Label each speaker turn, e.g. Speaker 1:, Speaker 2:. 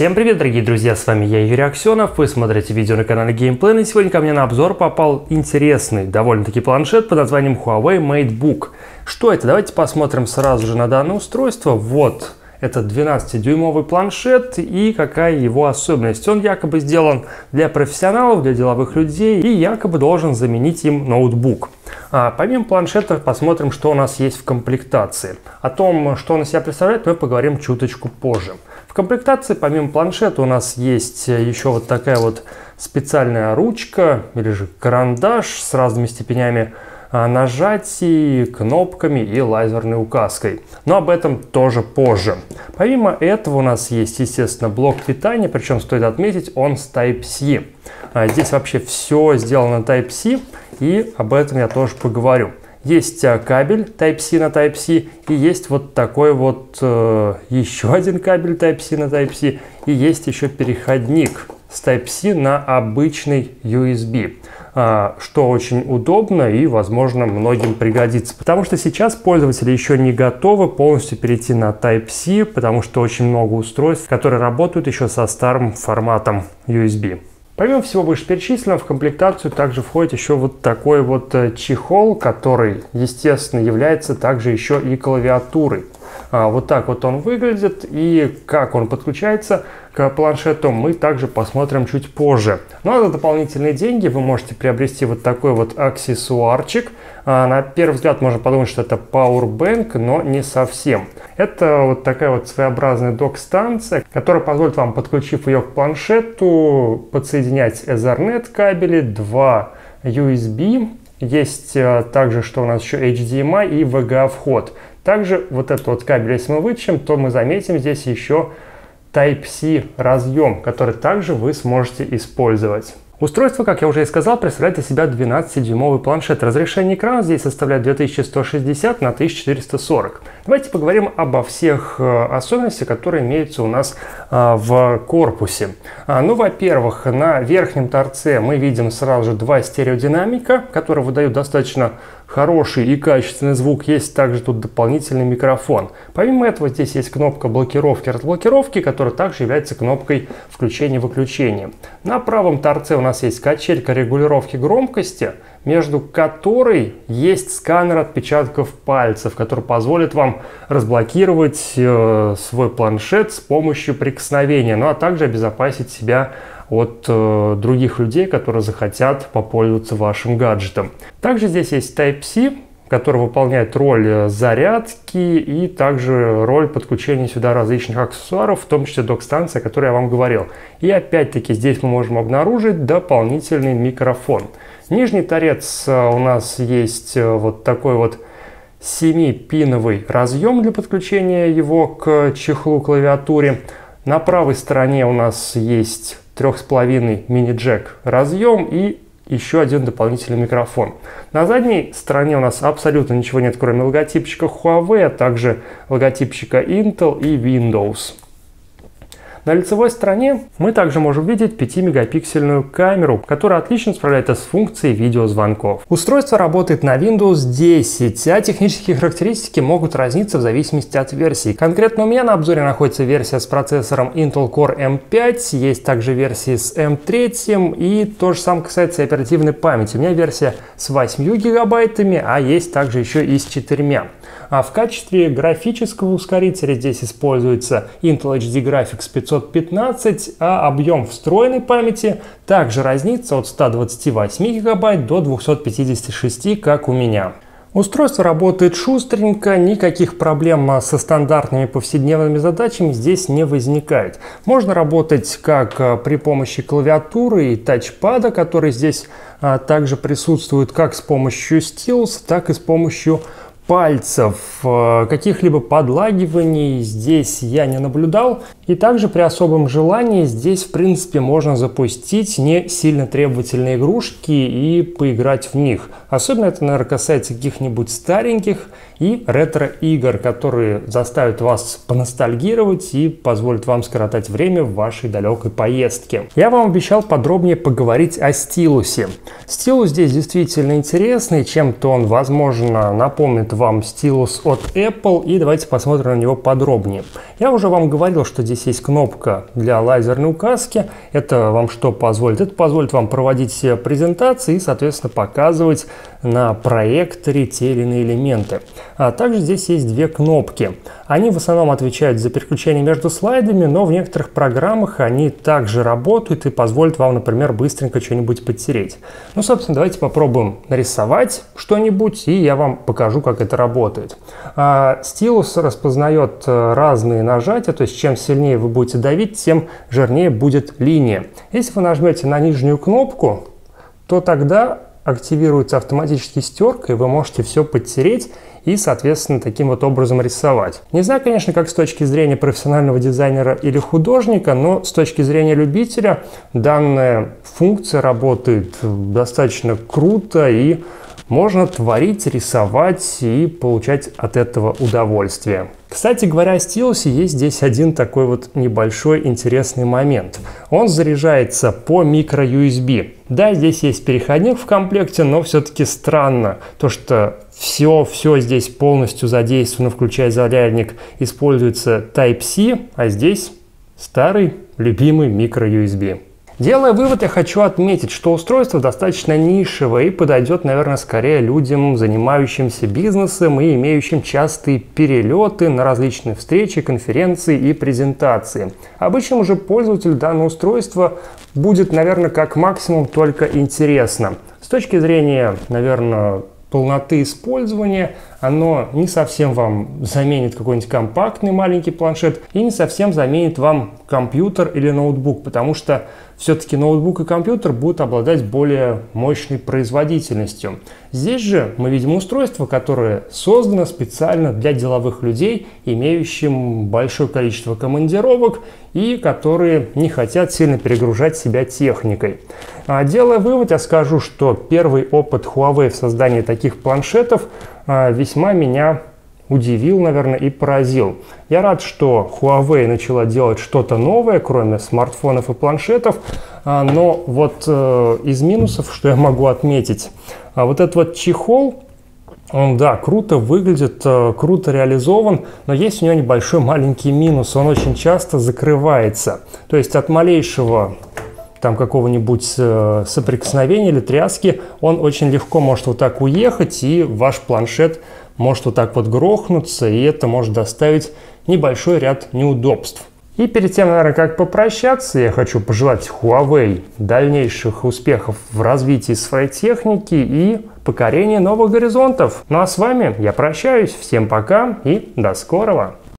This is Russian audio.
Speaker 1: Всем привет, дорогие друзья, с вами я, Юрий Аксенов, вы смотрите видео на канале Gameplay, и сегодня ко мне на обзор попал интересный, довольно-таки планшет под названием Huawei MateBook. Что это? Давайте посмотрим сразу же на данное устройство. Вот, это 12-дюймовый планшет и какая его особенность. Он якобы сделан для профессионалов, для деловых людей и якобы должен заменить им ноутбук. А помимо планшета посмотрим, что у нас есть в комплектации. О том, что он из себя представляет, мы поговорим чуточку позже. В комплектации помимо планшета у нас есть еще вот такая вот специальная ручка или же карандаш с разными степенями а, нажатий, кнопками и лазерной указкой. Но об этом тоже позже. Помимо этого у нас есть, естественно, блок питания, причем стоит отметить, он с Type-C. А, здесь вообще все сделано Type-C, и об этом я тоже поговорю. Есть э, кабель Type-C на Type-C и есть вот такой вот э, еще один кабель Type-C на Type-C и есть еще переходник с Type-C на обычный USB, а, что очень удобно и, возможно, многим пригодится. Потому что сейчас пользователи еще не готовы полностью перейти на Type-C, потому что очень много устройств, которые работают еще со старым форматом USB. Помимо всего вышеперечисленного, в комплектацию также входит еще вот такой вот э, чехол, который, естественно, является также еще и клавиатурой. А, вот так вот он выглядит и как он подключается к планшету мы также посмотрим чуть позже. Ну а за дополнительные деньги вы можете приобрести вот такой вот аксессуарчик. А, на первый взгляд можно подумать, что это Powerbank, но не совсем. Это вот такая вот своеобразная док-станция, которая позволит вам, подключив ее к планшету, подсоединять Ethernet кабели, два USB, есть а, также, что у нас еще HDMI и VGA вход. Также вот этот вот кабель, если мы вытащим, то мы заметим здесь еще Type-C разъем, который также вы сможете использовать. Устройство, как я уже и сказал, представляет из себя 12-дюймовый планшет. Разрешение экрана здесь составляет 2160 на 1440. Давайте поговорим обо всех э, особенностях, которые имеются у нас в корпусе. А, ну, во-первых, на верхнем торце мы видим сразу же два стереодинамика, которые выдают достаточно хороший и качественный звук, есть также тут дополнительный микрофон. Помимо этого здесь есть кнопка блокировки-разблокировки, которая также является кнопкой включения-выключения. На правом торце у нас есть качелька регулировки громкости, между которой есть сканер отпечатков пальцев, который позволит вам разблокировать э, свой планшет с помощью прикосновения, ну а также обезопасить себя от э, других людей, которые захотят попользоваться вашим гаджетом. Также здесь есть Type-C, который выполняет роль э, зарядки и также роль подключения сюда различных аксессуаров, в том числе док-станция, о которой я вам говорил. И опять-таки здесь мы можем обнаружить дополнительный микрофон. Нижний торец э, у нас есть э, вот такой вот 7-пиновый разъем для подключения его к чехлу клавиатуре. На правой стороне у нас есть 3,5 мини-джек разъем и еще один дополнительный микрофон. На задней стороне у нас абсолютно ничего нет, кроме логотипчика Huawei, а также логотипчика Intel и Windows. На лицевой стороне мы также можем видеть 5-мегапиксельную камеру, которая отлично справляется с функцией видеозвонков. Устройство работает на Windows 10, а технические характеристики могут разниться в зависимости от версии. Конкретно у меня на обзоре находится версия с процессором Intel Core M5, есть также версии с M3 и то же самое касается оперативной памяти. У меня версия с 8 гигабайтами, а есть также еще и с 4. А в качестве графического ускорителя здесь используется Intel HD Graphics 515, а объем встроенной памяти также разнится от 128 гигабайт до 256, как у меня. Устройство работает шустренько, никаких проблем со стандартными повседневными задачами здесь не возникает. Можно работать как а, при помощи клавиатуры и тачпада, который здесь а, также присутствует, как с помощью стилуса, так и с помощью пальцев, э, каких-либо подлагиваний здесь я не наблюдал. И также при особом желании здесь, в принципе, можно запустить не сильно требовательные игрушки и поиграть в них. Особенно это, наверное, касается каких-нибудь стареньких и ретро-игр, которые заставят вас поностальгировать и позволят вам скоротать время в вашей далекой поездке. Я вам обещал подробнее поговорить о стилусе. Стилус здесь действительно интересный, чем-то он, возможно, напомнит вам стилус от Apple, и давайте посмотрим на него подробнее. Я уже вам говорил, что здесь здесь есть кнопка для лазерной указки. Это вам что позволит? Это позволит вам проводить презентации и, соответственно, показывать на проекторе те или иные элементы. А также здесь есть две кнопки. Они в основном отвечают за переключение между слайдами, но в некоторых программах они также работают и позволят вам, например, быстренько что-нибудь подтереть. Ну, собственно, давайте попробуем нарисовать что-нибудь, и я вам покажу, как это работает. А, стилус распознает э, разные нажатия, то есть чем сильнее вы будете давить, тем жирнее будет линия. Если вы нажмете на нижнюю кнопку, то тогда активируется автоматически стерка, и вы можете все подтереть и, соответственно, таким вот образом рисовать. Не знаю, конечно, как с точки зрения профессионального дизайнера или художника, но с точки зрения любителя данная функция работает достаточно круто и можно творить, рисовать и получать от этого удовольствие. Кстати говоря, о стилусе есть здесь один такой вот небольшой интересный момент. Он заряжается по микро-USB. Да, здесь есть переходник в комплекте, но все-таки странно, то что все, все здесь полностью задействовано, включая зарядник, используется Type-C, а здесь старый любимый микро-USB. Делая вывод, я хочу отметить, что устройство достаточно нишевое и подойдет, наверное, скорее людям, занимающимся бизнесом и имеющим частые перелеты на различные встречи, конференции и презентации. Обычному же пользователю данное устройство будет, наверное, как максимум только интересно. С точки зрения, наверное, полноты использования, оно не совсем вам заменит какой-нибудь компактный маленький планшет и не совсем заменит вам компьютер или ноутбук, потому что все-таки ноутбук и компьютер будут обладать более мощной производительностью. Здесь же мы видим устройство, которое создано специально для деловых людей, имеющим большое количество командировок и которые не хотят сильно перегружать себя техникой. А делая вывод, я скажу, что первый опыт Huawei в создании таких планшетов весьма меня удивил, наверное, и поразил. Я рад, что Huawei начала делать что-то новое, кроме смартфонов и планшетов, а, но вот э, из минусов, что я могу отметить, а вот этот вот чехол, он, да, круто выглядит, э, круто реализован, но есть у него небольшой маленький минус. Он очень часто закрывается. То есть от малейшего там какого-нибудь э, соприкосновения или тряски, он очень легко может вот так уехать, и ваш планшет может вот так вот грохнуться, и это может доставить небольшой ряд неудобств. И перед тем, наверное, как попрощаться, я хочу пожелать Huawei дальнейших успехов в развитии своей техники и покорения новых горизонтов. Ну а с вами я прощаюсь. Всем пока и до скорого!